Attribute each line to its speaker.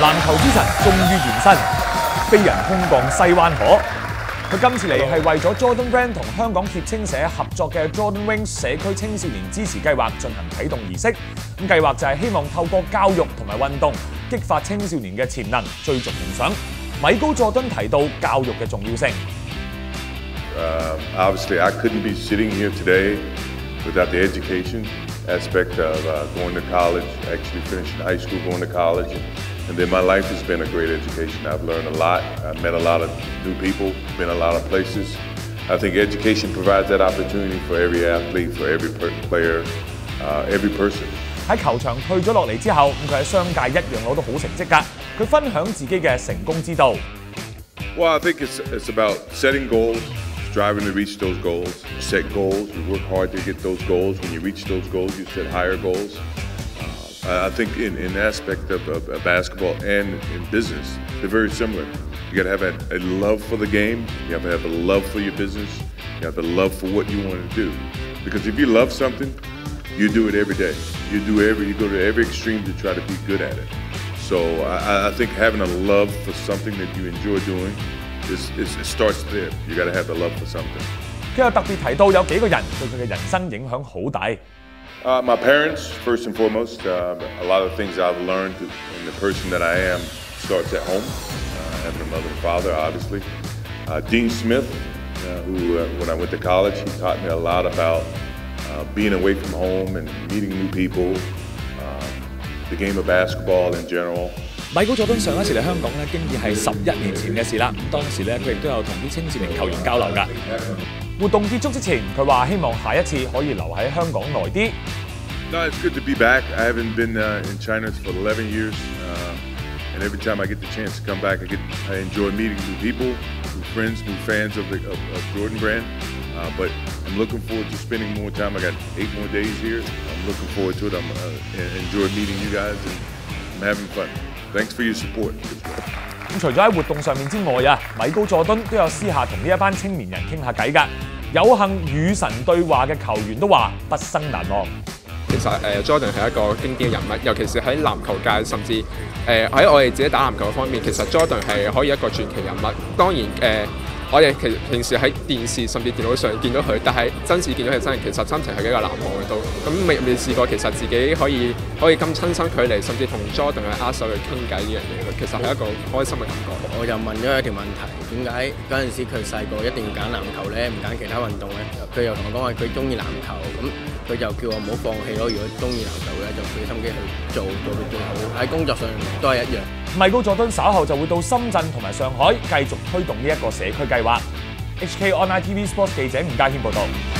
Speaker 1: 籃球之神終於現身，飛人空降西灣河。佢今次嚟係為咗 Jordan Brand 同香港協青社合作嘅 Jordan Wings 社區青少年支持計劃進行啟動儀式。咁計劃就係希望透過教育同埋運動，激發青少年嘅潛能，追逐夢想。米高佐敦提到教育嘅重要性。
Speaker 2: Uh, obviously, I couldn't be sitting here today without the education aspect of uh, going to college, actually finishing high school, going to college, and, and then my life has been a great education. I've learned a lot. I've met a lot of new people, been a lot of places. I think education provides that opportunity for every athlete, for every per- player, uh, every person.
Speaker 1: 喺球场退咗落嚟之后，咁佢喺商界一样攞到好成绩㗎。佢分享自己嘅成功之道。
Speaker 2: Well, I think it's, it's about setting goals, striving to reach those goals. You set goals, you work hard to get those goals. When you reach those goals, you set higher goals. Uh, I think in, in aspect of, of, of basketball and in business, they're very similar. You got to have a, a love for the game. You have to have a love for your business. You have a love for what you want to do. Because if you love something, you do it every day. You do every, you go to every extreme to try to be good at it. So I, I think having a love for something that you enjoy doing is, is it starts there. You got to have the love for something.
Speaker 1: 佢又特别提到有几个人对佢嘅人生影响好大。
Speaker 2: Uh, my parents, first and foremost, uh, a lot of things I've learned in the person that I am starts at home. Uh, having a mother and father, obviously. Uh, Dean Smith, uh, who, uh, when I went to college, he taught me a lot about uh, being away from home and meeting new people, um, the game of basketball in general.
Speaker 1: 米高佐敦上一次嚟香港咧，经已系十一年前嘅事啦。咁当时咧，佢亦都有同啲青少年球员交流㗎。 活动结束之前，佢话希望下一次可以留喺香港耐啲。
Speaker 2: No, it's good to be back. I haven't been uh, in China for 11 years, uh, and every time I get the chance to come back, I get I enjoy meeting new people, new friends, new fans of the of, of Jordan Brand. Uh, but I'm looking forward to spending more time. I got eight more days here. I'm looking forward to it. I'm uh, en- enjoy meeting you guys, and I'm having fun. Thanks for your support.
Speaker 1: 咁除咗喺活動上面之外啊，米高佐敦都有私下同呢一班青年人傾下偈㗎。有幸與神對話嘅球員都話畢生難忘。
Speaker 3: 其實誒、呃 Jordan 係一個經典嘅人物，尤其是喺籃球界，甚至誒喺、我哋自己打籃球方面，其實 Jordan 係可以一個傳奇人物。當然誒、呃 我哋其實平時喺電視甚至電腦上見到佢，但係真實見到佢真人，其實真係係一個難忘嘅都。咁未未試過，其實自己可以可以咁親身距離，甚至同 Jordan 去握手去傾偈呢樣嘢，其實係一個開心嘅感覺。
Speaker 4: 我就問咗佢一條問題，點解嗰陣時佢細個一定要揀籃球咧，唔揀其他運動咧？佢又同我講話佢中意籃球，咁 佢就叫我唔好放棄咯。如果中意籃球嘅，就俾心機去做，做到最好。喺工作上都係一樣。
Speaker 1: 米高佐敦稍後就會到深圳同埋上海繼續推動呢一個社區計劃。HK Online TV Sports 記者吳家軒報導。